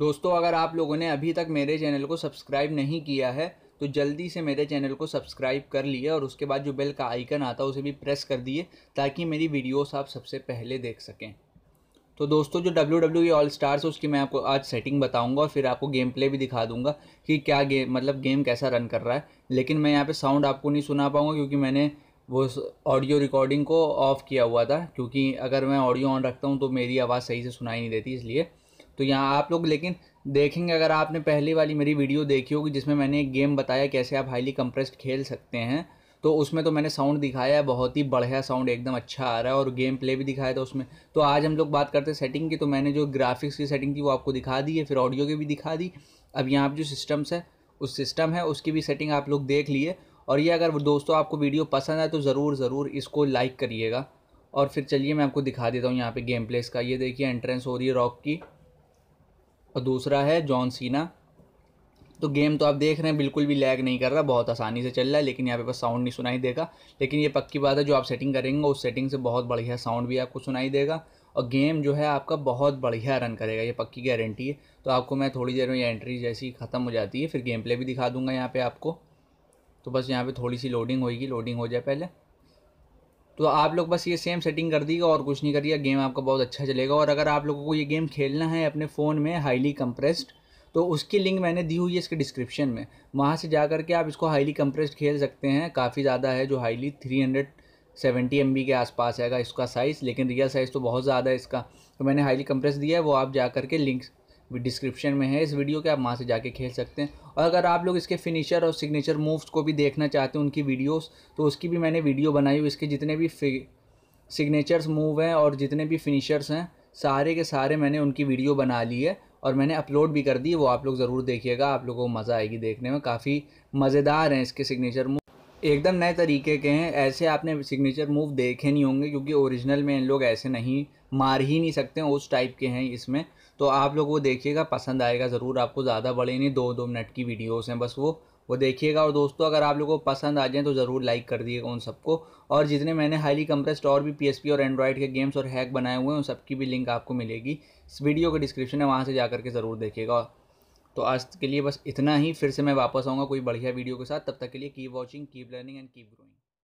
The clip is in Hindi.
दोस्तों, अगर आप लोगों ने अभी तक मेरे चैनल को सब्सक्राइब नहीं किया है तो जल्दी से मेरे चैनल को सब्सक्राइब कर लिए और उसके बाद जो बेल का आइकन आता है, उसे भी प्रेस कर दिए, ताकि मेरी वीडियोस आप सबसे पहले देख सकें। तो दोस्तों, जो डब्ल्यू डब्ल्यू ऑल स्टार्स उसकी मैं आपको आज सेटिंग बताऊँगा और फिर आपको गेम प्ले भी दिखा दूँगा कि क्या गेम मतलब गेम कैसा रन कर रहा है। लेकिन मैं यहाँ पे साउंड आपको नहीं सुना पाऊँगा, क्योंकि मैंने वो ऑडियो रिकॉर्डिंग को ऑफ़ किया हुआ था, क्योंकि अगर मैं ऑडियो ऑन रखता हूँ तो मेरी आवाज़ सही से सुनाई नहीं देती, इसलिए तो यहाँ आप लोग लेकिन देखेंगे, अगर आपने पहली वाली मेरी वीडियो देखी होगी जिसमें मैंने एक गेम बताया कैसे आप हाईली कंप्रेस्ड खेल सकते हैं तो उसमें तो मैंने साउंड दिखाया है, बहुत ही बढ़िया साउंड एकदम अच्छा आ रहा है और गेम प्ले भी दिखाया था उसमें। तो आज हम लोग बात करते हैं सेटिंग की तो मैंने जो ग्राफिक्स की सेटिंग थी वो आपको दिखा दी है फिर ऑडियो की भी दिखा दी। अब यहाँ पर जो सिस्टम्स है, उस सिस्टम है, उसकी भी सेटिंग आप लोग देख लिए। और ये अगर दोस्तों आपको वीडियो पसंद आए तो ज़रूर ज़रूर इसको लाइक करिएगा। और फिर चलिए मैं आपको दिखा देता हूँ यहाँ पे गेम प्लेस का। ये देखिए एंट्रेंस हो रही है रॉक की। और दूसरा है जॉन सीना। तो गेम तो आप देख रहे हैं, बिल्कुल भी लैग नहीं कर रहा, बहुत आसानी से चल रहा है, लेकिन यहाँ पे बस साउंड नहीं सुनाई देगा। लेकिन ये पक्की बात है, जो आप सेटिंग करेंगे, उस सेटिंग से बहुत बढ़िया साउंड भी आपको सुनाई देगा। और गेम जो है आपका बहुत बढ़िया रन करेगा, ये पक्की गारंटी है। तो आपको मैं थोड़ी देर में ये एंट्री जैसी ख़त्म हो जाती है, फिर गेम प्ले भी दिखा दूँगा यहाँ पर आपको। तो बस यहाँ पर थोड़ी सी लोडिंग होगी लोडिंग हो जाए पहले। तो आप लोग बस ये सेम सेटिंग कर दीजिएगा और कुछ नहीं करिएगा गेम आपका बहुत अच्छा चलेगा। और अगर आप लोगों को ये गेम खेलना है अपने फ़ोन में हाईली कंप्रेस्ड तो उसकी लिंक मैंने दी हुई है इसके डिस्क्रिप्शन में। वहाँ से जा करके आप इसको हाईली कंप्रेस्ड खेल सकते हैं। काफ़ी ज़्यादा है जो highly three hundred seventy M के आसपास आएगा इसका साइज़ लेकिन रियल साइज़ तो बहुत ज़्यादा है इसका। तो मैंने हाईली कंप्रेस दिया है, वो आप जा करके लिंक डिस्क्रिप्शन में है। इस वीडियो के आप वहाँ से जाके खेल सकते हैं। और अगर आप लोग इसके फिनिशर और सिग्नेचर मूव्स को भी देखना चाहते हैं, उनकी वीडियोस तो उसकी भी मैंने वीडियो बनाई हुई। इसके जितने भी सिग्नेचर्स मूव हैं और जितने भी फिनिशर्स हैं, सारे के सारे मैंने उनकी वीडियो बना ली है और मैंने अपलोड भी कर दी। वो आप लोग ज़रूर देखिएगा। आप लोगों को मज़ा आएगी देखने में। काफ़ी मज़ेदार हैं इसके सिग्नेचर मूव एकदम नए तरीके के हैं। ऐसे आपने सिग्नेचर मूव देखे नहीं होंगे, क्योंकि ओरिजिनल में इन लोग ऐसे नहीं, मार ही नहीं सकते उस टाइप के हैं इसमें। तो आप लोग वो देखिएगा, पसंद आएगा ज़रूर आपको, ज़्यादा बड़े नहीं, दो दो मिनट की वीडियोस हैं बस वो। वो देखिएगा और दोस्तों, अगर आप लोगों को पसंद आ जाए तो ज़रूर लाइक कर दिएगा उन सबको। और जितने मैंने हाईली कंप्रेस्ड और भी पीएसपी और एंड्रॉयड के गेम्स और हैक बनाए हुए हैं, उन सबकी भी लिंक आपको मिलेगी। इस वीडियो का डिस्क्रिप्शन है वहाँ से जा करके ज़रूर देखिएगा। तो आज के लिए बस इतना ही, फिर से मैं वापस आऊँगा कोई बढ़िया वीडियो के साथ, तब तक के लिए keep watching keep learning and keep growing